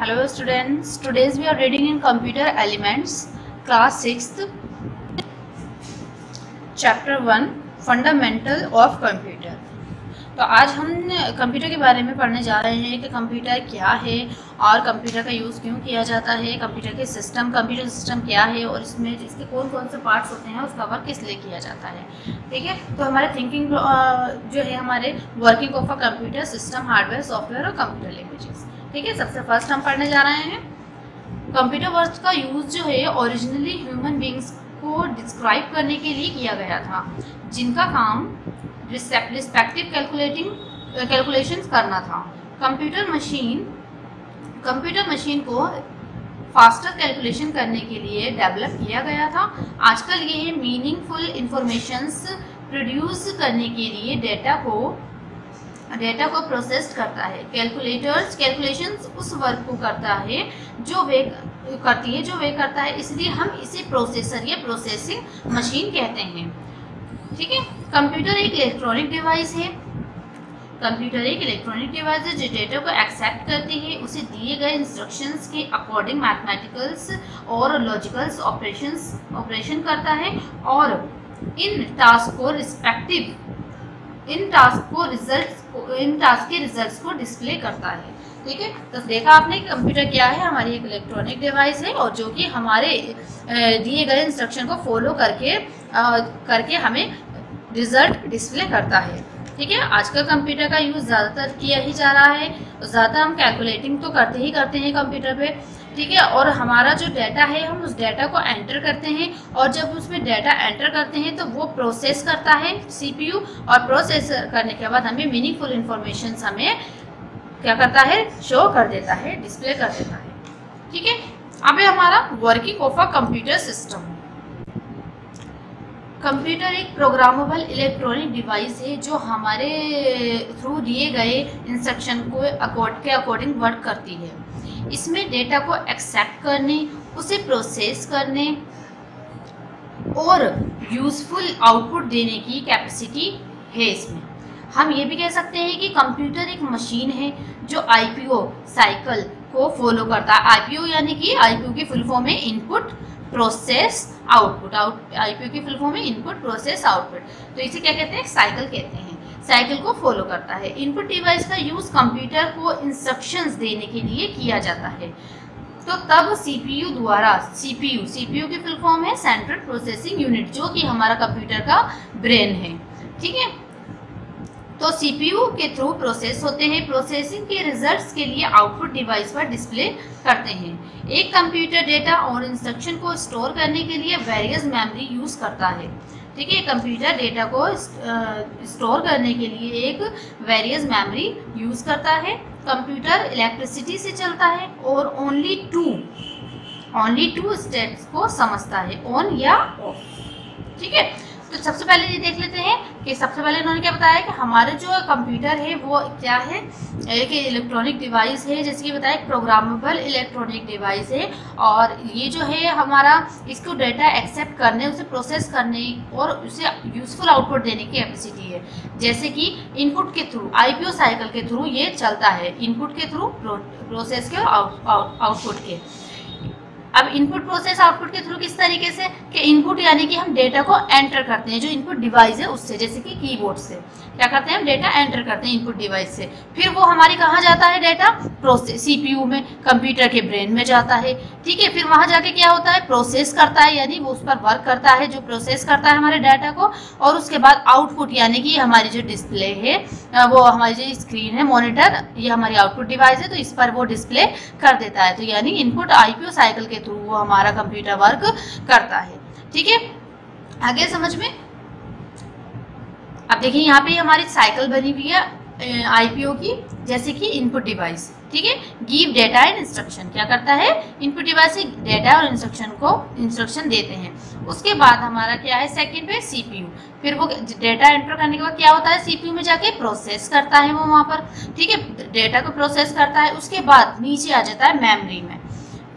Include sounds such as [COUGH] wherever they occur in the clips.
Hello students, today's we are reading in computer elements class 6th chapter 1 fundamental of computer. तो आज हम computer के बारे में पढ़ने जा रहे हैं कि कंप्यूटर क्या है और कंप्यूटर का यूज़ क्यों किया जाता है कंप्यूटर के सिस्टम कंप्यूटर सिस्टम क्या है और इसमें इसके कौन कौन से पार्ट्स होते हैं उसका वर्क किस लिए किया जाता है। ठीक है? तो हमारे थिंकिंग जो है हमारे working of a computer system hardware software और कंप्यूटर लैंग्वेजेस ठीक है, सबसे फ़र्स्ट हम पढ़ने जा रहे हैं। कंप्यूटर वर्ड्स का यूज़ जो है ओरिजिनली ह्यूमन बींग्स को डिस्क्राइब करने के लिए किया गया था, जिनका काम रिस्पेक्टिव कैलकुलेटिंग कैलकुलेशंस करना था। कंप्यूटर मशीन कंप्यूटर मशीन को फास्टर कैलकुलेशन करने के लिए डेवलप किया गया था। आजकल ये मीनिंगफुल इंफॉर्मेशंस प्रोड्यूस करने के लिए डेटा को डेटा को प्रोसेस करता है। कैलकुलेटर्स कैलकुलेशंस उस वर्क को करता है जो वे करती है, जो वे करता है। इसलिए हम इसे प्रोसेसर या प्रोसेसिंग मशीन कहते हैं। ठीक है? कंप्यूटर एक इलेक्ट्रॉनिक डिवाइस है। कंप्यूटर एक इलेक्ट्रॉनिक डिवाइस है जो डेटा को एक्सेप्ट करती है। उसे दिए गए इंस्ट्रक्शंस के अकॉर्डिंग मैथमेटिकल्स और लॉजिकल्स ऑपरेशंस ऑपरेशन करता है। और इन टास्क को रिस्पेक्टिव इन टास्क को रिज़ल्ट इन टास्क के रिजल्ट्स को डिस्प्ले करता है। ठीक है? तो देखा आपने कंप्यूटर क्या है? हमारी एक इलेक्ट्रॉनिक डिवाइस है और जो कि हमारे दिए गए इंस्ट्रक्शन को फॉलो करके आ, करके हमें रिज़ल्ट डिस्प्ले करता है। ठीक है? आजकल कंप्यूटर का यूज़ ज़्यादातर किया ही जा रहा है। ज़्यादा हम कैलकुलेटिंग तो करते ही करते हैं कंप्यूटर पे। ठीक है? और हमारा जो डाटा है, हम उस डाटा को एंटर करते हैं और जब उसमें डाटा एंटर करते हैं तो वो प्रोसेस करता है सीपीयू और प्रोसेस करने के बाद हमें मीनिंगफुल इंफॉर्मेशन हमें क्या करता है? शो कर देता है डिस्प्ले कर देता है। ठीक है? अब हमारा working of a computer system computer एक प्रोग्रामेबल इलेक्ट्रॉनिक डिवाइस है, जो हमारे थ्रू दिए गए इंस्ट्रक्शन को अकॉर्ड के अकॉर्डिंग वर्क करती है। इसमें डेटा को एक्सेप्ट करने, उसे प्रोसेस करने और यूज़फुल आउटपुट देने की कैपेसिटी है इसमें। हम ये भी कह सकते हैं कि कंप्यूटर एक मशीन है जो आईपीओ साइकिल को फॉलो करता है। आईपीओ यानी कि आईपीओ की फुल फॉर्म है input process output out IPO की फुल फॉर्म है इनपुट प्रोसेस आउटपुट तो इसे क्या कहते हैं? साइकिल कहते हैं। साइकिल को फॉलो करता है। इनपुट डिवाइस का यूज़ कंप्यूटर को इंस्ट्रक्शंस देने के लिए किया जाता है। तो तब सीपीयू द्वारा, सीपीयू सीपीयू की फुल फॉर्म है सेंट्रल प्रोसेसिंग यूनिट जो कि हमारा कंप्यूटर का ब्रेन है। ठीक है? तो सीपीयू के थ्रू प्रोसेस होते हैं। प्रोसेसिंग के रिजल्ट्स के लिए आउटपुट डिवाइस पर डिस्प्ले करते हैं। एक कंप्यूटर डेटा और इंस्ट्रक्शन को स्टोर करने के लिए वेरियस मेमोरी यूज़ करता है। ठीक है कंप्यूटर डेटा को स्टोर करने के लिए एक वेरियस मेमोरी यूज़ करता है कंप्यूटर इलेक्ट्रिसिटी से चलता है और only two only two states को समझता है ऑन या ऑफ़ ठीक है? तो सबसे पहले ये देख लेते हैं कि सबसे पहले इन्होंने क्या बताया कि हमारे जो कंप्यूटर है, वो क्या है? एक इलेक्ट्रॉनिक डिवाइस है, जैसे कि बताया प्रोग्रामेबल इलेक्ट्रॉनिक डिवाइस है। और ये जो है हमारा, इसको डेटा एक्सेप्ट करने, उसे प्रोसेस करने और उसे यूज़फुल आउटपुट देने की कैपेसिटी है। जैसे कि इनपुट के थ्रू आईपीओ साइकिल के थ्रू ये चलता है इनपुट के थ्रू प्रोसेस के आउटपुट के। अब इनपुट प्रोसेस आउटपुट के थ्रू किस तरीके से कि इनपुट यानी कि हम डेटा को एंटर करते हैं, जो इनपुट डिवाइस है उससे, जैसे कि कीबोर्ड से। क्या करते हैं हम डेटा एंटर करते हैं इनपुट डिवाइस से। फिर वो हमारी कहाँ जाता है डेटा प्रोसेस सीपीयू में कंप्यूटर के ब्रेन में जाता है। ठीक है, फिर वहाँ जाके क्या होता है? प्रोसेस करता है, यानी वो उस पर वर्क करता है, जो प्रोसेस करता है हमारे डाटा को। और उसके बाद आउटपुट यानी कि हमारी जो डिस्प्ले है वो हमारी जो स्क्रीन है मोनिटर ये हमारी आउटपुट डिवाइस है तो इस पर वो डिस्प्ले कर देता है। तो यानी इनपुट आईपीओ साइकिल के थ्रू वो हमारा कंप्यूटर वर्क करता है। ठीक है? आगे समझ में? अब देखिए, यहाँ पे हमारी साइकिल बनी हुई है आईपीओ की, जैसे कि इनपुट डिवाइस ठीक है? गिव डेटा एंड इंस्ट्रक्शन क्या करता है? इनपुट डिवाइस से डेटा और इंस्ट्रक्शन को इंस्ट्रक्शन देते हैं। उसके बाद हमारा क्या है? सेकंड पे सीपीयू फिर वो डेटा एंटर करने के बाद क्या होता है? सीपीयू में जाके प्रोसेस करता है वो वहाँ पर। ठीक है? डेटा को प्रोसेस करता है। उसके बाद नीचे आ जाता है मेमोरी में।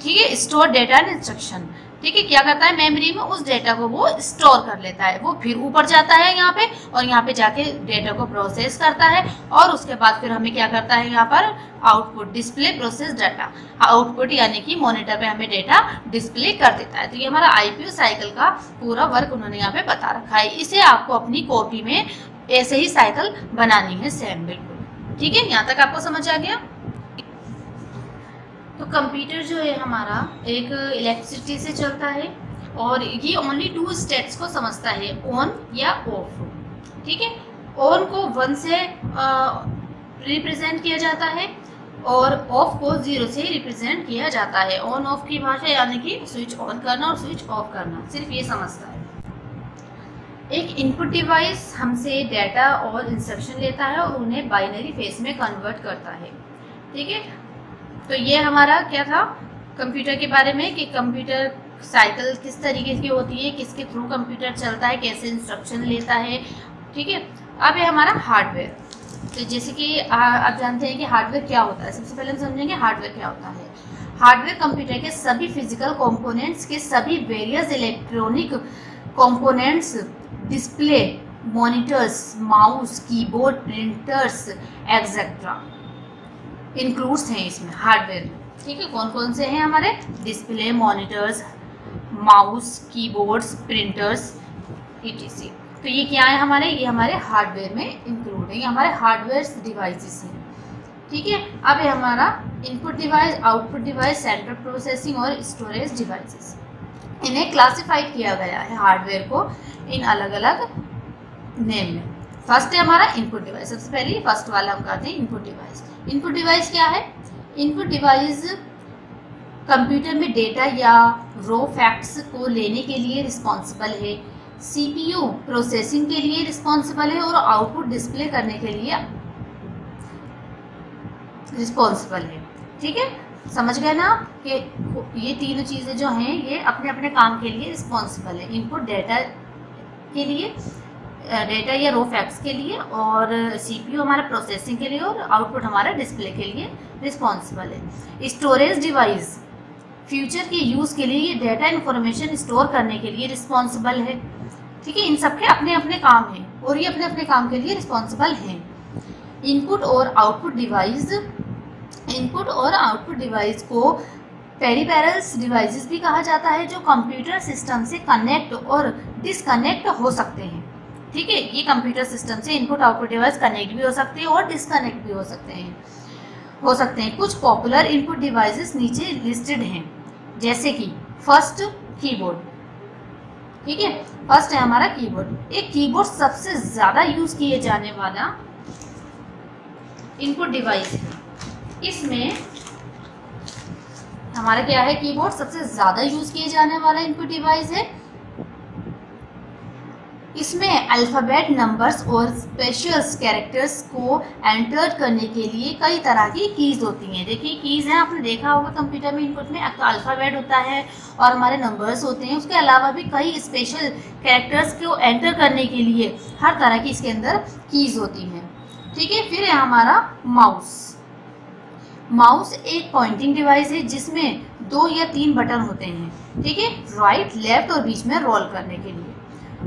ठीक है स्टोर डेटा एंड इंस्ट्रक्शन ठीक है, क्या करता है मेमोरी में उस डेटा को वो स्टोर कर लेता है। वो फिर ऊपर जाता है यहाँ पे और यहाँ पे जाके डेटा को प्रोसेस करता है और उसके बाद फिर हमें क्या करता है यहाँ पर? Output display process data output यानी कि मॉनिटर पे हमें डेटा डिस्प्ले कर देता है। तो ये हमारा आईपीयू साइकिल का पूरा वर्क उन्होंने यहाँ पे बता रखा है। इसे आपको अपनी कॉपी में ऐसे ही साइकिल बनानी है सेम बिल्कुल। ठीक है, यहाँ तक आपको समझ आ गया? तो कंप्यूटर जो है हमारा एक इलेक्ट्रिसिटी से चलता है और ये ओनली टू स्टेप्स को समझता है ऑन या ऑफ़ ठीक है? ऑन को वन से रिप्रेजेंट किया जाता है और ऑफ़ को ज़ीरो से ही रिप्रेजेंट किया जाता है। ऑन ऑफ़ की भाषा यानी कि स्विच ऑन करना और स्विच ऑफ़ करना, सिर्फ़ ये समझता है। एक इनपुट डिवाइस हमसे डाटा और इंस्ट्रक्शन लेता है और उन्हें बाइनरी फेस में कन्वर्ट करता है। ठीक है? तो ये हमारा क्या था? कंप्यूटर के बारे में कि कंप्यूटर साइकिल किस तरीके की होती है, किसके थ्रू कंप्यूटर चलता है, कैसे इंस्ट्रक्शन लेता है, ठीक है? अब ये हमारा हार्डवेयर तो जैसे कि आप जानते हैं कि हार्डवेयर क्या होता है? सबसे पहले हम समझेंगे हार्डवेयर क्या होता है। हार्डवेयर कंप्यूटर के सभी फ़िज़िकल कंपोनेंट्स के सभी various electronic components display monitors mouse keyboard printers etcetera includes हैं इसमें हार्डवेयर में। ठीक है कौन कौन से हैं हमारे? Display monitors mouse keyboards printers ई तो ये क्या है हमारे? ये हमारे हार्डवेयर में इंक्लूड है। ये हमारे हार्डवेयर डिवाइसेस हैं। ठीक है, अब ये हमारा input device output device central processing और स्टोरेज डिवाइसेस इन्हें क्लासिफाइड किया गया है हार्डवेयर को इन अलग अलग नेम में। फ़र्स्ट है हमारा इनपुट डिवाइस सबसे पहले फ़र्स्ट वाला हम कहते हैं इनपुट डिवाइस इनपुट डिवाइस क्या है? इनपुट डिवाइस कंप्यूटर में डेटा या रो फैक्ट्स को लेने के लिए रिस्पॉन्सिबल है। सीपीयू प्रोसेसिंग के लिए रिस्पॉन्सिबल है और आउटपुट डिस्प्ले करने के लिए रिस्पॉन्सिबल है। ठीक है? समझ गए ना कि ये तीनों चीज़ें जो हैं, ये अपने अपने काम के लिए रिस्पॉन्सिबल है। इनपुट डेटा के लिए डेटा या रो फैक्ट्स के लिए और सीपीयू हमारा प्रोसेसिंग के लिए और आउटपुट हमारा डिस्प्ले के लिए रिस्पॉन्सिबल है। स्टोरेज डिवाइस फ्यूचर के यूज़ के लिए ये डेटा इन्फॉर्मेशन स्टोर करने के लिए रिस्पॉन्सिबल है। ठीक है, इन सब के अपने अपने काम हैं और ये अपने अपने काम के लिए रिस्पॉन्सिबल हैं। इनपुट और आउटपुट डिवाइस इनपुट और आउटपुट डिवाइस को पेरीपेरल्स डिवाइसेस भी कहा जाता है, जो कंप्यूटर सिस्टम से कनेक्ट और डिसकनेक्ट हो सकते हैं। ठीक है, ये कंप्यूटर सिस्टम से इनपुट आउटपुट डिवाइस कनेक्ट भी हो सकते हैं और डिसकनेक्ट भी हो सकते हैं। हो सकते हैं। कुछ पॉपुलर इनपुट डिवाइसेस नीचे लिस्टेड हैं, जैसे कि फ़र्स्ट कीबोर्ड ठीक है? फ़र्स्ट है हमारा कीबोर्ड एक कीबोर्ड सबसे ज़्यादा यूज़ किए जाने वाला इनपुट डिवाइस है। इसमें हमारा क्या है? कीबोर्ड सबसे ज़्यादा यूज़ किए जाने वाला इनपुट डिवाइस है। इसमें अल्फ़ाबेट नंबर्स और स्पेशल कैरेक्टर्स को एंटर करने के लिए कई तरह की कीज़ होती हैं। देखिए कीज़ हैं, आपने देखा होगा कंप्यूटर में इनपुट में तो अल्फ़ाबेट होता है और हमारे नंबर्स होते हैं। उसके अलावा भी कई स्पेशल कैरेक्टर्स को एंटर करने के लिए हर तरह की इसके अंदर कीज़ होती हैं। ठीक है, फिर है हमारा माउस माउस एक पॉइंटिंग डिवाइस है, जिसमें दो या तीन बटन होते हैं। ठीक है राइट लेफ़्ट और बीच में रोल करने के लिए।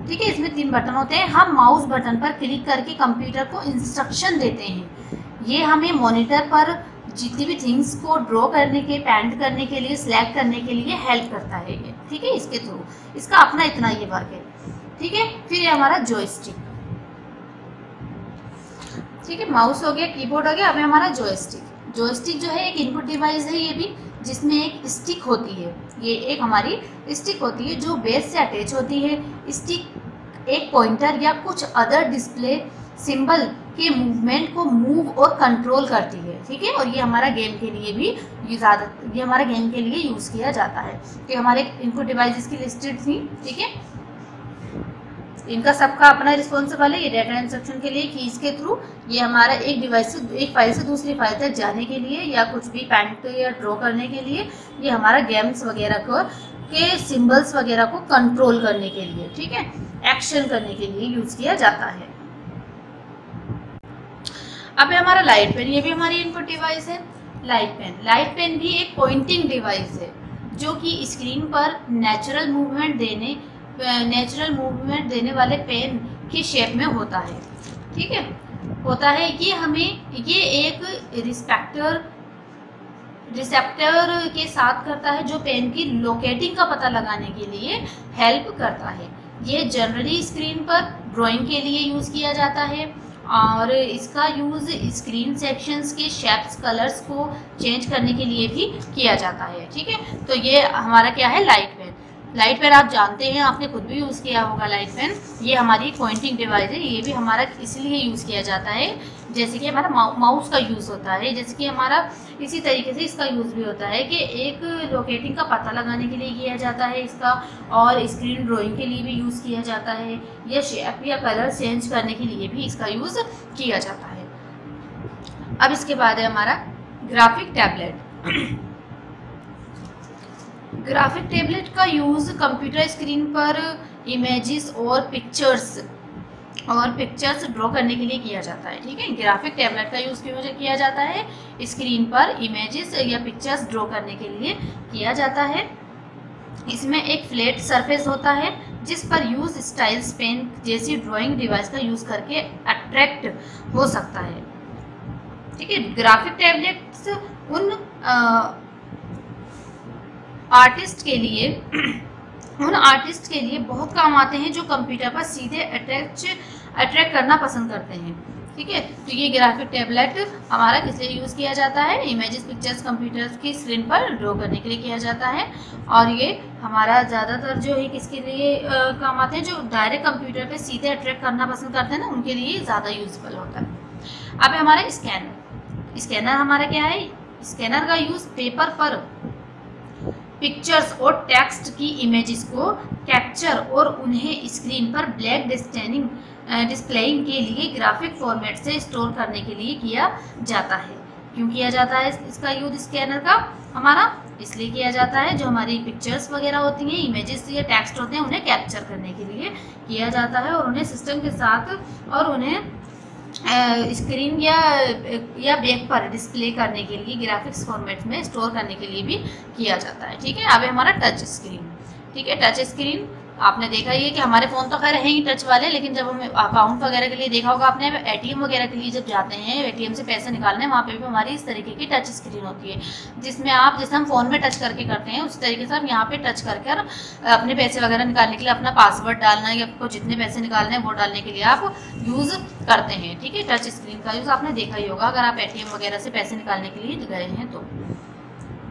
ठीक है, इसमें तीन बटन होते हैं। हम माउस बटन पर क्लिक करके कंप्यूटर को इंस्ट्रक्शन देते हैं। ये हमें मॉनिटर पर जितनी भी थिंग्स को ड्रॉ करने के पेंट करने के लिए सिलेक्ट करने के लिए हेल्प करता है ये। ठीक है, इसके थ्रू इसका अपना इतना ये वर्क है। ठीक है, फिर ये हमारा जॉयस्टिक ठीक है माउस हो गया कीबोर्ड हो गया, अब हमारा जॉयस्टिक जॉयस्टिक जो है, एक इनपुट डिवाइस है ये भी, जिसमें एक स्टिक होती है। ये एक हमारी स्टिक होती है, जो बेस से अटैच होती है। स्टिक एक पॉइंटर या कुछ अदर डिस्प्ले सिंबल के मूवमेंट को मूव और कंट्रोल करती है, ठीक है? और ये हमारा गेम के लिए भी ज़्यादा ये हमारा गेम के लिए यूज़ किया जाता है। कि हमारे इनपुट डिवाइस की लिस्टेड थी, ठीक है? इनका सबका अपना रिस्पॉन्सिबल है, ये डाटा इंस्ट्रक्शन के लिए के थ्रू ये हमारा एक डिवाइस से, एक फ़ाइल से दूसरी फ़ाइल तक जाने के लिए या कुछ भी पेंट या ड्रॉ करने के लिए, ये हमारा गेम्स वगैरह को, के सिंबल्स वगैरह को कंट्रोल करने के लिए, ठीक है? एक्शन करने के लिए यूज़ किया जाता है। अब है हमारा लाइट पेन ये भी हमारी इनपुट डिवाइस है। लाइट पेन लाइट पेन भी एक पॉइंटिंग डिवाइस है, जो कि स्क्रीन पर नेचुरल मूवमेंट देने नेचुरल मूवमेंट देने वाले पेन के शेप में होता है। ठीक है? होता है ये हमें ये एक रिस्पेक्टर रिसेप्टर के साथ करता है जो पेन की लोकेटिंग का पता लगाने के लिए हेल्प करता है। ये जनरली स्क्रीन पर ड्राइंग के लिए यूज़ किया जाता है और इसका यूज़ स्क्रीन सेक्शंस के शेप्स कलर्स को चेंज करने के लिए भी किया जाता है। ठीक है? तो ये हमारा क्या है? लाइट लाइट पेन आप जानते हैं, आपने खुद भी यूज़ किया होगा लाइट पेन ये हमारी पॉइंटिंग डिवाइस है, ये भी हमारा इसलिए यूज़ किया जाता है, जैसे कि हमारा माउस का यूज़ होता है, जैसे कि हमारा इसी तरीके से इसका यूज़ भी होता है कि एक लोकेटिंग का पता लगाने के लिए किया जाता है इसका, और स्क्रीन ड्राइंग के लिए भी यूज़ किया जाता है, या शेप या कलर चेंज करने के लिए भी इसका यूज़ किया जाता है। अब इसके बाद है हमारा ग्राफिक टैबलेट [CLEARS THROAT] ग्राफिक टेबलेट का यूज़ कंप्यूटर स्क्रीन पर इमेजेस और पिक्चर्स और पिक्चर्स ड्रॉ करने के लिए किया जाता है ठीक है? ग्राफिक टैबलेट का यूज़ क्यों किया जाता है? स्क्रीन पर इमेजेस या पिक्चर्स ड्रॉ करने के लिए किया जाता है। इसमें एक फ्लैट सरफेस होता है जिस पर यूज़ स्टाइल्स पेन जैसी ड्राइंग डिवाइस का यूज़ करके अट्रैक्ट हो सकता है ठीक है? ग्राफिक टैबलेट्स उन आ, आर्टिस्ट के लिए उन आर्टिस्ट के लिए बहुत काम आते हैं जो कंप्यूटर पर सीधे अट्रैक्ट अट्रैक्ट करना पसंद करते हैं। ठीक है? तो ये ग्राफिक टैबलेट हमारा किस लिए यूज़ किया जाता है? इमेजेस पिक्चर्स कंप्यूटर की स्क्रीन पर ड्रॉ करने के लिए किया जाता है। और ये हमारा ज़्यादातर जो है किसके लिए आ, काम आते हैं? जो डायरेक्ट कंप्यूटर पे सीधे अट्रैक्ट करना पसंद करते हैं ना उनके लिए ज़्यादा यूजफुल होता है। अब हमारा स्कैनर स्कैनर हमारा क्या है? स्कैनर का यूज़ पेपर पर पिक्चर्स और टेक्स्ट की इमेजेस को कैप्चर और उन्हें स्क्रीन पर ब्लैक डिस्टेनिंग डिस्प्लेइंग के लिए ग्राफिक फॉर्मेट से स्टोर करने के लिए किया जाता है। क्यों किया जाता है इसका यूज़ स्कैनर का? हमारा इसलिए किया जाता है जो हमारी पिक्चर्स वगैरह होती हैं इमेजेस या टेक्स्ट होते हैं, उन्हें कैप्चर करने के लिए किया जाता है और उन्हें सिस्टम के साथ और उन्हें स्क्रीन या या बैक पर डिस्प्ले करने के लिए ग्राफिक्स फॉर्मेट में स्टोर करने के लिए भी किया जाता है, ठीक है? अब हमारा टच स्क्रीन ठीक है? टच स्क्रीन आपने देखा ही है कि हमारे फ़ोन तो खैर हैं ही टच वाले, लेकिन जब हम अकाउंट वगैरह के लिए देखा होगा, आपने एटीएम वगैरह के लिए जब जाते हैं एटीएम से पैसे निकालने वहाँ पे भी हमारी इस तरीके की टच स्क्रीन होती है। जिसमें आप, जैसे हम फ़ोन में टच करके करते हैं, उस तरीके से हम यहाँ पे टच करके अपने पैसे वगैरह निकालने के लिए अपना पासवर्ड डालना या आपको जितने पैसे निकालने हैं, वो डालने के लिए आप यूज़ करते हैं, ठीक है? टच स्क्रीन का यूज़ आपने देखा ही होगा, अगर आप एटीएम वगैरह से पैसे निकालने के लिए गए हैं तो।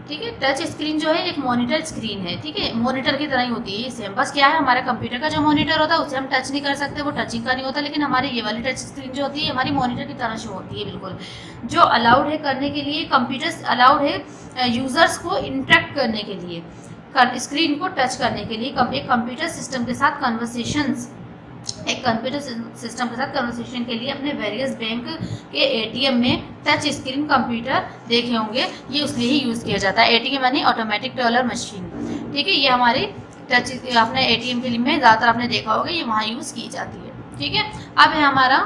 ठीक है? टच स्क्रीन जो है एक मॉनिटर स्क्रीन है ठीक है? मॉनिटर की तरह ही होती है सेम बस क्या है हमारे कंप्यूटर का जो मॉनिटर होता है उसे हम टच नहीं कर सकते वो टचिंग का नहीं होता लेकिन हमारी ये वाली टच स्क्रीन जो होती है हमारी मॉनिटर की तरह शो होती है बिल्कुल। जो अलाउड है करने के लिए कंप्यूटर अलाउड है यूज़र्स को इंट्रैक्ट करने के लिए कर, स्क्रीन को टच करने के लिए एक कंप्यूटर सिस्टम के साथ कन्वर्सेशंस एक कंप्यूटर सिस्टम के साथ कन्वर्सेशन के लिए अपने वेरियस बैंक के एटीएम में टच स्क्रीन कंप्यूटर देखे होंगे। ये उसके ही यूज़ किया जाता है। एटीएम यानी ऑटोमेटिक टेलर मशीन ठीक है, ये हमारी टच अपने एटीएम के लिए ज़्यादातर आपने देखा होगा, ये वहाँ यूज़ की जाती है। ठीक है, अब है हमारा,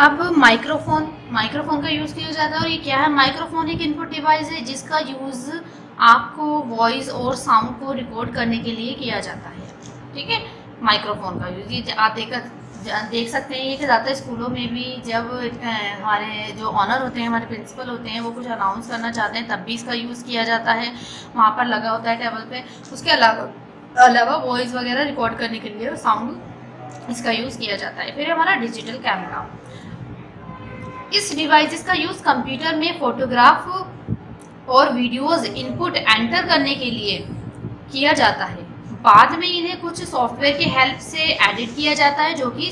अब माइक्रोफोन माइक्रोफोन का यूज़ किया जाता है और ये क्या है? माइक्रोफोन एक इनपुट डिवाइस है जिसका यूज़ आपको वॉइस और साउंड को रिकॉर्ड करने के लिए किया जाता है। ठीक है? माइक्रोफोन का। यूज़ ये आप देख देख सकते हैं ये कि ज़्यादातर स्कूलों में भी जब हमारे जो ऑनर होते हैं, हमारे प्रिंसिपल होते हैं, वो कुछ अनाउंस करना चाहते हैं, तब भी इसका यूज़ किया जाता है। वहाँ पर लगा होता है टेबल पे। उसके अलावा अलावा वॉइस वगैरह रिकॉर्ड करने के लिए साउंड इसका यूज़ किया जाता है। फिर हमारा डिजिटल कैमरा इस डिवाइस का यूज़ कंप्यूटर में फोटोग्राफ और वीडियोस इनपुट एंटर करने के लिए किया जाता है। बाद में इन्हें कुछ सॉफ्टवेयर की हेल्प से एडिट किया जाता है, जो कि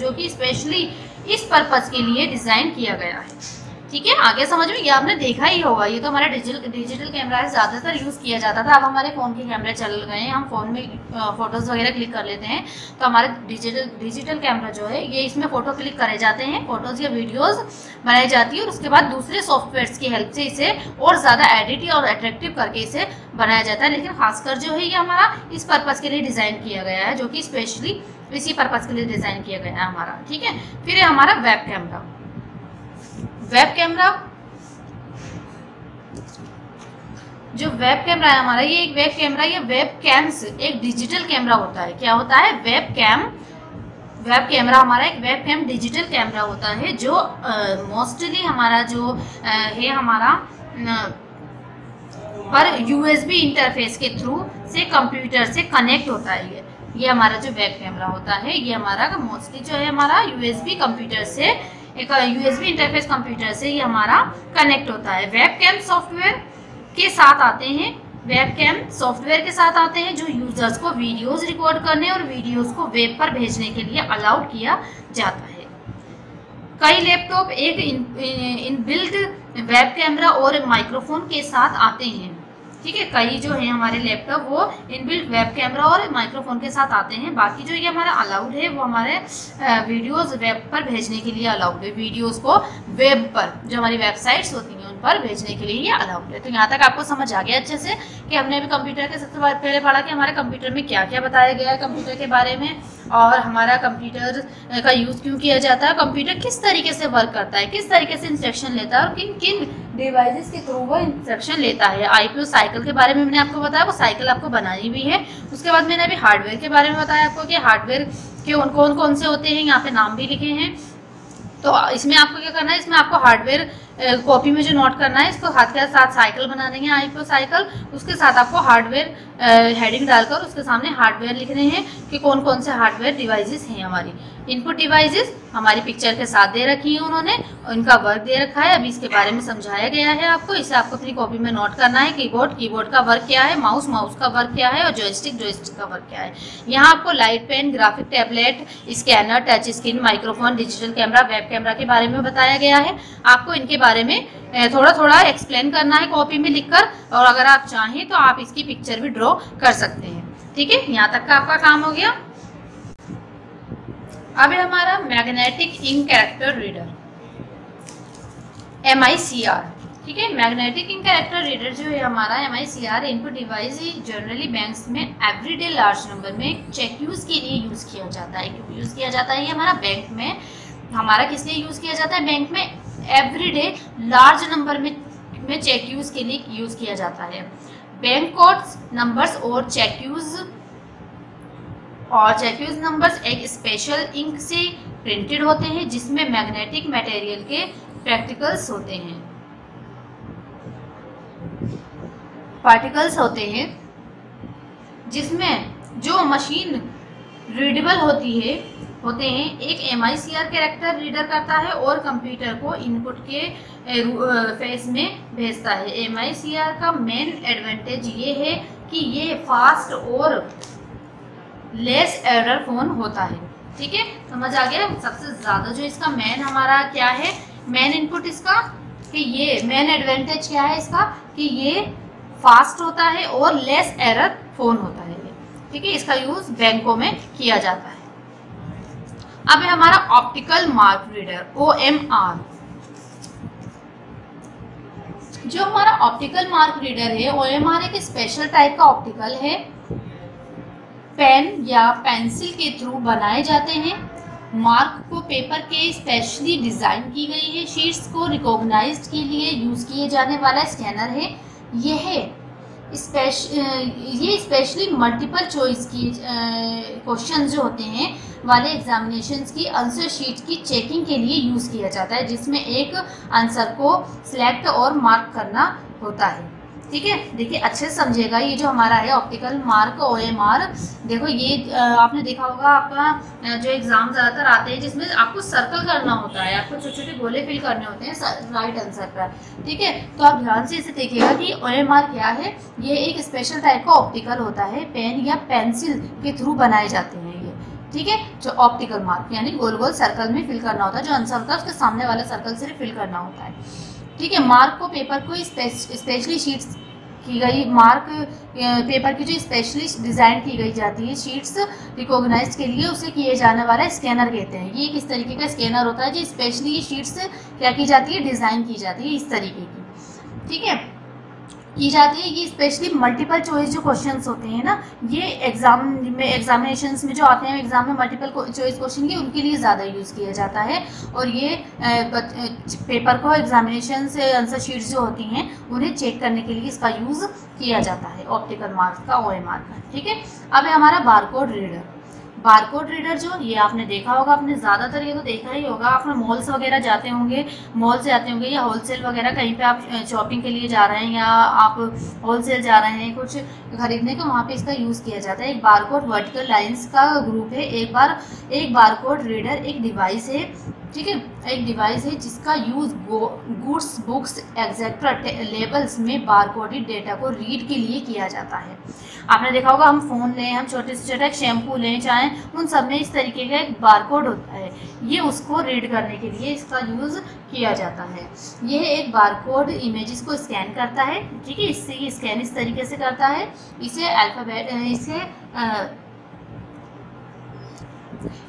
जो कि स्पेशली इस पर्पज़ के लिए डिज़ाइन किया गया है। ठीक है, आगे समझ में ये आपने देखा ही होगा, ये तो हमारा डिजिटल डिजिटल कैमरा है, ज़्यादातर यूज़ किया जाता था। अब हमारे फ़ोन के कैमरे चल गए हैं, हम फ़ोन में फ़ोटोज़ वगैरह क्लिक कर लेते हैं। तो हमारे डिजिटल डिजिटल कैमरा जो है, ये इसमें फ़ोटो क्लिक करे जाते हैं फ़ोटोज़ या वीडियोज़ बनाई जाती है और उसके बाद दूसरे सॉफ्टवेयर की हेल्प से इसे और ज़्यादा एडिट और अट्रैक्टिव करके इसे बनाया जाता है। लेकिन खासकर जो है, ये हमारा इस पर्पज़ के लिए डिज़ाइन किया गया है, जो कि स्पेशली इसी पर्पज़ के लिए डिज़ाइन किया गया है हमारा। ठीक है, फिर हमारा वेब कैमरा वेब कैमरा? जो वेब कैमरा है हमारा ये एक वेब कैमरा या वेब कैम्स एक डिजिटल कैमरा होता है। क्या होता है? वेब कैम वेब कैमरा हमारा एक वेब कैम डिजिटल कैमरा होता है जो मोस्टली हमारा जो आ, है हमारा पर यूएसबी इंटरफेस के थ्रू से कंप्यूटर से कनेक्ट होता है ये। ये हमारा जो वेब कैमरा होता है ये हमारा मोस्टली जो है हमारा यूएसबी कंप्यूटर से एक यूएसबी इंटरफेस कंप्यूटर से ये हमारा कनेक्ट होता है। वेब कैम सॉफ्टवेयर के साथ आते हैं। वेब कैम सॉफ्टवेयर के साथ आते हैं, जो यूज़र्स को वीडियोस रिकॉर्ड करने और वीडियोस को वेब पर भेजने के लिए अलाउड किया जाता है। कई लैपटॉप एक इन बिल्ट वेब कैमरा और माइक्रोफोन के साथ आते हैं। ठीक है, कई जो है हमारे लैपटॉप वो इनबिल्ट वेब कैमरा और माइक्रोफोन के साथ आते हैं। बाकी जो ये हमारा अलाउड है, वो हमारे वीडियोस वेब पर भेजने के लिए अलाउड है। वीडियोस को वेब पर, जो हमारी वेबसाइट्स होती हैं। पर भेजने के लिए ये अलाउड है तो यहाँ तक आपको समझ आ गया अच्छे से कि हमने अभी कंप्यूटर के सबसे पहले पढ़ा कि हमारे कंप्यूटर में क्या क्या बताया गया है कंप्यूटर के बारे में और हमारा कंप्यूटर का यूज़ क्यों किया जाता है, कंप्यूटर किस तरीके से वर्क करता है, किस तरीके से इंस्ट्रक्शन लेता है और किन किन डिवाइसेस के थ्रू वो इंस्ट्रक्शन लेता है। आईपीओ साइकिल के बारे में मैंने आपको बताया, वो साइकिल आपको बनानी भी है। उसके बाद मैंने अभी हार्डवेयर के बारे में बताया आपको कि हार्डवेयर के उन कौन कौन से होते हैं, यहाँ पे नाम भी लिखे हैं। तो इसमें आपको क्या करना है, इसमें आपको हार्डवेयर कॉपी में जो नोट करना है, इसको हाथ के साथ साइकिल बना देंगे आईपीओ साइकिल, उसके साथ आपको हार्डवेयर हेडिंग डालकर उसके सामने हार्डवेयर लिखने हैं कि कौन कौन से हार्डवेयर डिवाइसेस हैं हमारी। इनपुट डिवाइसेस हमारी पिक्चर के साथ दे रखी है उन्होंने और इनका वर्क दे रखा है। अभी इसके बारे में समझाया गया है आपको। इसे आपको अपनी कॉपी में नोट करना है। कीबोर्ड कीबोर्ड का वर्क क्या है? माउस माउस का वर्क क्या है? और जॉयस्टिक जॉयस्टिक का वर्क क्या है? यहाँ आपको light pen graphic tablet scanner touch screen microphone digital camera web camera के बारे में बताया गया है। आपको इनके बारे में थोड़ा थोड़ा एक्सप्लेन करना है कॉपी में लिखकर। और अगर आप चाहें तो आप इसकी पिक्चर भी ड्रॉ कर सकते हैं। ठीक है? यहाँ तक का आपका काम हो गया। अब है हमारा मैग्नेटिक इंक कैरेक्टर रीडर आर ठीक है? मैग्नेटिक इंक कैरेक्टर रीडर जो है हमारा M I C R input device generally banks में एवरीडे लार्ज नंबर में चेक यूज़ के लिए यूज़ किया जाता है। क्योंकि यूज़ किया जाता है? ये हमारा बैंक में, हमारा किस लिए यूज़ किया जाता है? बैंक में एवरीडे लार्ज नंबर में में चेक यूज़ के लिए यूज़ किया जाता है। बैंक कोड्स नंबर्स और चेक यूज़ और चेक्यूज नंबर्स एक स्पेशल इंक से प्रिंटेड होते हैं, जिसमें मैग्नेटिक मटेरियल के प्रैक्टिकल्स होते हैं। पार्टिकल्स होते हैं, जिसमें जो मशीन रीडेबल होती है, होते हैं। एक M I C R character reader करता है और कंप्यूटर को इनपुट के फेस में भेजता है। एम आई सी आर का मेन एडवांटेज ये है कि ये फास्ट और लेस एरर फ़ोन होता है। ठीक है? समझ आ गया? सबसे ज़्यादा जो इसका मेन हमारा क्या है? मेन इनपुट इसका कि ये मेन एडवांटेज क्या है इसका? कि ये फास्ट होता है और लेस एरर फ़ोन होता है ठीक है? इसका यूज़ बैंकों में किया जाता है। अब है हमारा optical mark reader O M R जो हमारा ऑप्टिकल मार्क रीडर है ओ एम आर एक स्पेशल टाइप का ऑप्टिकल है। पेन या पेंसिल के थ्रू बनाए जाते हैं। मार्क को पेपर के स्पेशली डिज़ाइन की गई है। शीट्स को रिकॉग्नाइज के लिए यूज़ किए जाने वाला स्कैनर है। यह स्पेश ये स्पेशली मल्टीपल चॉइस की क्वेश्चन जो होते हैं, वाले एग्जामिनेशंस की आंसर शीट की चेकिंग के लिए यूज़ किया जाता है, जिसमें एक आंसर को सिलेक्ट और मार्क करना होता है। ठीक है? देखिए, अच्छे से समझेगा ये जो हमारा है optical mark O M R देखो, ये आपने देखा होगा, आपका जो एग्ज़ाम ज़्यादातर आते हैं, जिसमें आपको सर्कल करना होता है, आपको छोटे छोटे गोले फिल करने होते हैं राइट आंसर पर। ठीक है? तो आप ध्यान से इसे देखिएगा कि ओ एम आर क्या है। ये एक स्पेशल टाइप का ऑप्टिकल होता है पेन या पेंसिल के थ्रू बनाए जाते हैं ये। ठीक है? जो ऑप्टिकल मार्क यानी गोल गोल सर्कल में फिल करना होता है, जो आंसर होता है उसके सामने वाले सर्कल से फिल करना होता है। ठीक है मार्क को पेपर को स्पेशली शीट्स की गई मार्क पेपर की जो स्पेशली डिज़ाइन की गई जाती है शीट्स रिकॉग्नाइज के लिए उसे किए जाने वाला स्कैनर कहते हैं। ये किस तरीके का स्कैनर होता है? जो स्पेशली ये शीट्स क्या की जाती है? डिज़ाइन की जाती है इस तरीके की। ठीक है? की जाती है ये स्पेशली मल्टीपल चॉइस जो क्वेश्चंस होते हैं ना, ये एग्ज़ाम में एग्जामिनेशन में जो आते हैं एग्ज़ाम में मल्टीपल चॉइस क्वेश्चन के उनके लिए ज़्यादा यूज़ किया जाता है। और ये पेपर को एग्जामिनेशन से आंसर शीट्स जो होती हैं, उन्हें चेक करने के लिए इसका यूज़ किया जाता है ऑप्टिकल मार्क्स का ओ एम आर का, ठीक है? अब है हमारा बारकोड रीडर बारकोड रीडर जो, ये आपने देखा होगा, आपने ज़्यादातर ये तो देखा ही होगा आप मॉल्स वगैरह जाते होंगे मॉल से जाते होंगे, या होलसेल वगैरह कहीं पे आप शॉपिंग के लिए जा रहे हैं, या आप होलसेल जा रहे हैं, कुछ खरीदने को वहाँ पे इसका यूज़ किया जाता है। एक बारकोड वर्टिकल लाइंस का ग्रुप है, एक बार, एक बारकोड रीडर एक डिवाइस है, ठीक है? एक डिवाइस है जिसका use goods, books etcetera labels में बारकोडेड डेटा को रीड के लिए किया जाता है। आपने देखा होगा, हम फ़ोन लें, हम छोटे से छोटा शैम्पू लें, चाहे, उन सब में इस तरीके का एक बारकोड होता है। ये उसको रीड करने के लिए इसका यूज़ किया जाता है। यह एक बारकोड इमेजेस को स्कैन करता है, ठीक है? इससे ये स्कैन इस तरीके से करता है। इसे अल्फ़ाबेट इसे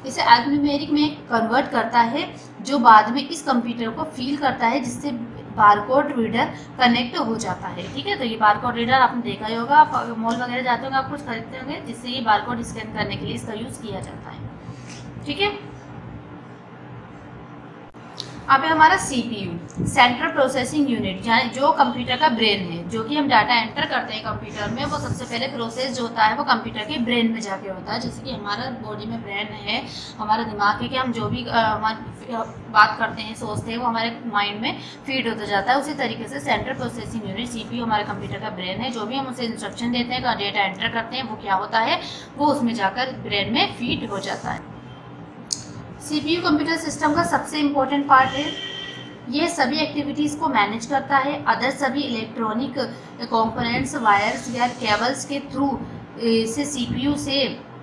इसे एल्फोन्यूमेरिक में कन्वर्ट करता है, जो बाद में इस कंप्यूटर को फील करता है, जिससे बारकोड रीडर कनेक्ट हो जाता है। ठीक है? तो ये बारकोड रीडर आपने देखा ही होगा, आप मॉल वगैरह जाते होंगे, आप कुछ खरीदते होंगे, जिससे ये बारकोड स्कैन करने के लिए इसका यूज़ किया जाता है। ठीक है? है हमारा सीपीयू सेंट्रल प्रोसेसिंग यूनिट यानी जो कंप्यूटर का ब्रेन है, जो कि हम डाटा एंटर करते हैं कंप्यूटर में, वो सबसे पहले प्रोसेस जो होता है, वो कंप्यूटर के ब्रेन में जाके होता है। जैसे कि हमारा बॉडी में ब्रेन है, हमारा दिमाग है कि हम जो भी बात करते हैं, सोचते हैं, वो हमारे माइंड में फ़ीड होता जाता है। उसी तरीके से सेंट्रल प्रोसेसिंग यूनिट सी हमारे कंप्यूटर का ब्रेन है, जो भी हम उसे इंस्ट्रक्शन देते हैं डेटा एंटर करते हैं, वो क्या होता है, वो उसमें जाकर ब्रेन में फ़ीड हो जाता है। सीपीयू कंप्यूटर सिस्टम का सबसे इम्पोर्टेंट पार्ट है। ये सभी एक्टिविटीज़ को मैनेज करता है। अदर सभी इलेक्ट्रॉनिक कंपोनेंट्स वायर्स या केबल्स के थ्रू से सीपीयू से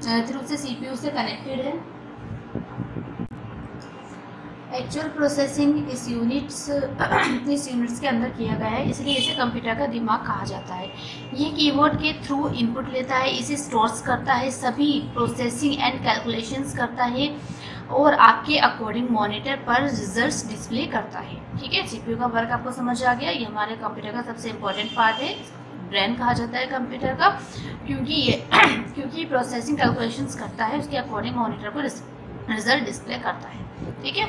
थ्रू से सीपीयू से कनेक्टेड है। एक्चुअल प्रोसेसिंग [CLEARS THROAT] इस यूनिट्स इस यूनिट्स के अंदर किया गया है। इसलिए इसे कंप्यूटर का दिमाग कहा जाता है। ये कीबोर्ड के थ्रू इनपुट लेता है। इसे स्टोर्स करता है। सभी प्रोसेसिंग एंड कैलकुलेशंस करता है। और आपके अकॉर्डिंग मॉनिटर पर रिजल्ट्स डिस्प्ले करता है। ठीक है सीपीयू का वर्क आपको समझ आ गया। ये हमारे कंप्यूटर का सबसे इम्पोर्टेंट पार्ट है। ब्रेन कहा जाता है कंप्यूटर का, क्योंकि ये, [CLEARS THROAT] क्योंकि प्रोसेसिंग कैलकुलेशंस करता है, उसके अकॉर्डिंग मॉनिटर पर रिज़ल्ट डिस्प्ले करता है। ठीक है?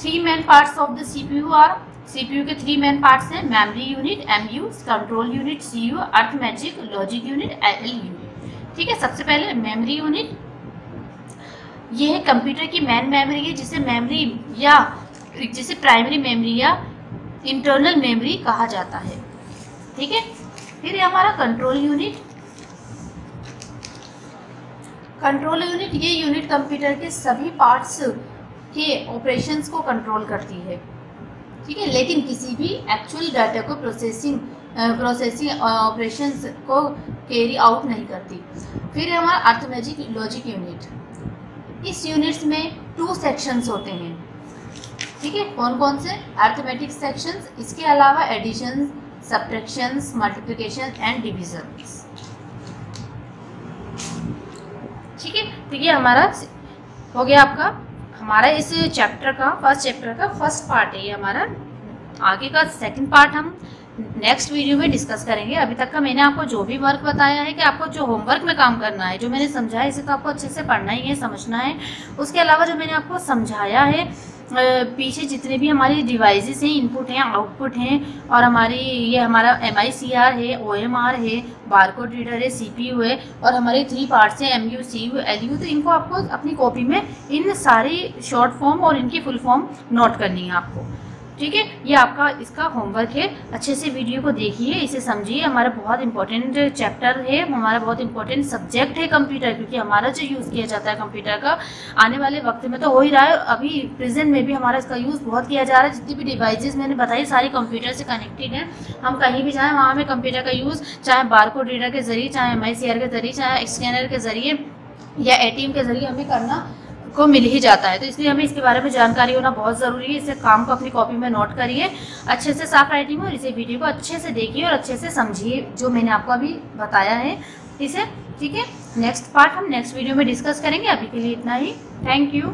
Three main parts of the CPU are CPU के थ्री मेन पार्ट्स हैं memory unit MU control unit CU arithmetic logic unit L unit ठीक है? सबसे पहले मेमोरी यूनिट ये है कंप्यूटर की मैन मेमोरी है, जिसे मेमोरी या जिसे प्राइमरी मेमोरी या इंटरनल मेमोरी कहा जाता है। ठीक है? फिर है हमारा कंट्रोल यूनिट कंट्रोल यूनिट ये यूनिट कंप्यूटर के सभी पार्ट्स के ऑपरेशंस को कंट्रोल करती है। ठीक है? लेकिन किसी भी एक्चुअल डाटा को प्रोसेसिंग प्रोसेसिंग ऑपरेशंस को कैरी आउट नहीं करती। फिर हमारा अर्थमेजिक लॉजिक यूनिट इस यूनिट्स में टू सेक्शंस होते हैं। ठीक है? कौन कौन से? अर्थमेटिक सेक्शंस इसके अलावा addition subtractions multiplication and division ठीक है? तो ये हमारा हो गया आपका, हमारा इस चैप्टर का फ़र्स्ट चैप्टर का फ़र्स्ट पार्ट है। ये हमारा आगे का सेकंड पार्ट हम नेक्स्ट वीडियो में डिस्कस करेंगे। अभी तक का मैंने आपको जो भी वर्क बताया है कि आपको जो होमवर्क में काम करना है, जो मैंने समझाया इसे तो आपको अच्छे से पढ़ना ही है, समझना है। उसके अलावा जो मैंने आपको समझाया है पीछे जितने भी हमारी डिवाइसेस हैं इनपुट हैं आउटपुट हैं, और हमारी, ये हमारा एम है ओ एम आर है बारकोड रीडर है सी पी यू है, और हमारे थ्री पार्ट्स हैं M U C U L U तो इनको आपको अपनी कॉपी में इन सारी शॉर्ट फॉर्म और इनकी फुल फॉर्म नोट करनी है आपको। ठीक है? ये आपका इसका होमवर्क है। अच्छे से वीडियो को देखिए, इसे समझिए। हमारा बहुत इंपॉर्टेंट चैप्टर है। हमारा बहुत इंपॉर्टेंट सब्जेक्ट है कंप्यूटर क्योंकि हमारा जो यूज़ किया जाता है कंप्यूटर का, आने वाले वक्त में तो हो ही रहा है। अभी प्रेजेंट में भी हमारा इसका यूज़ बहुत किया जा रहा है। जितनी भी डिवाइसेज मैंने बताई, सारी कंप्यूटर से कनेक्टेड हैं। हम कहीं भी जाएँ, वहाँ में कंप्यूटर का यूज़ चाहे बारकोड रीडर के ज़रिए, चाहे एम के ज़रिए, चाहे स्कैनर के ज़रिए या एटीएम के ज़रिए हमें करना को मिल ही जाता है। तो इसलिए हमें इसके बारे में जानकारी होना बहुत ज़रूरी है। इसे काम को अपनी कॉपी में नोट करिए, अच्छे से साफ़ राइटिंग और इसे वीडियो को अच्छे से देखिए और अच्छे से समझिए, जो मैंने आपको अभी बताया है। इसे, ठीक है? नेक्स्ट पार्ट हम नेक्स्ट वीडियो में डिस्कस करेंगे। अभी के लिए इतना ही। Thank you